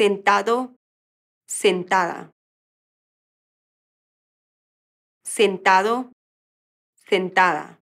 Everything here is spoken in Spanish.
sentado, sentada. Sentado, sentada.